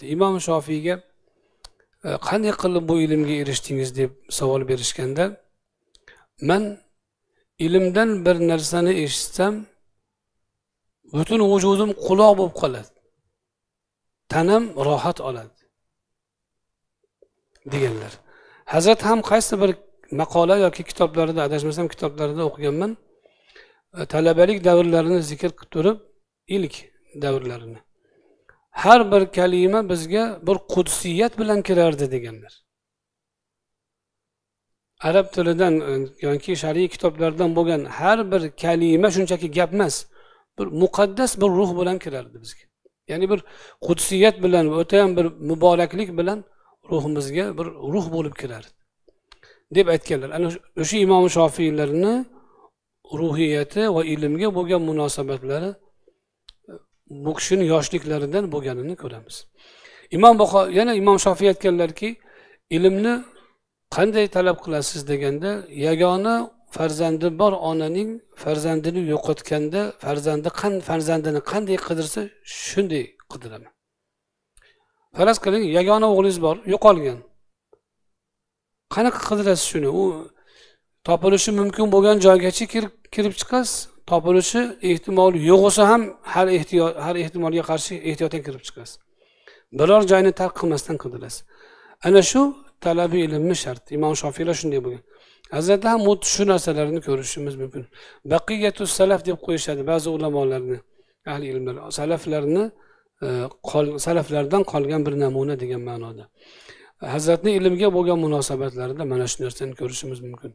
imom shofiyga э, qanday qilib bu ilmga erishdingiz? deb savol berishganda man ilmdan bir narsani eshitsam butun vujudim quloq bo'lib qoladi tanam rohat oladi deganlar. Hazrat ham qaysi bir maqola yoki kitoblarida adashmasam kitoblarida o'qiganman talabalik davrlarini zikr qilib turib ilk davrlarini har bir kalima bizga bir qudsiyat bilan kirardi deganlar. Arab tilidan e, yoki shar'iy kitoblardan bo'lgan har bir kalima shunchaki gap emas bir muqaddas bir ruh bilan kirardi bizga. Ya'ni bir qudsiyat bilan o'tayam bir muboraklik bilan ruhimizga bir ruh bo'lib kirardi. Deb aytganlar. Ana o'sha imom shofiylarni ruhiyati va ilmga bo'lgan munosabatlari bu kishini yoshliklaridan bo'lganini ko'ramiz. Imom buxo yana imom shofiy aytganlarki ilmni qanday talab qilasiz? deganda yagona farzandi bor onaning farzandini yo'qotganda farzandi qan farzandini qanday qidirsa shunday qidiraman. Faraz qiling yagona o'g'lingiz bor yo'qolgan. Qanaqa qidirasiz shuni? U topilishi mumkin bo'lgan joygacha kirib chiqasiz topilishi ehtimoli yo'q bo'lsa ham har ehtiyot har ehtimolga qarshi ehtiyotdan kirib chiqasiz biror joyni tark qilmasdan qidirasiz ana shu talabi ilmni shart. Imom shofiylar shunday bo'lgan. Hazrati ham xuddi shu narsalarni ko'rishimiz mumkin. Baqiyatu salaf deb qo'yishadi ba'zi ulamolarni ahli ilmlar. Salaflarni e, salaflardan qolgan bir namuna degan ma'noda. Hazratni ilmga bo'lgan munosabatlarida mana shu narsani ko'rishimiz mumkin.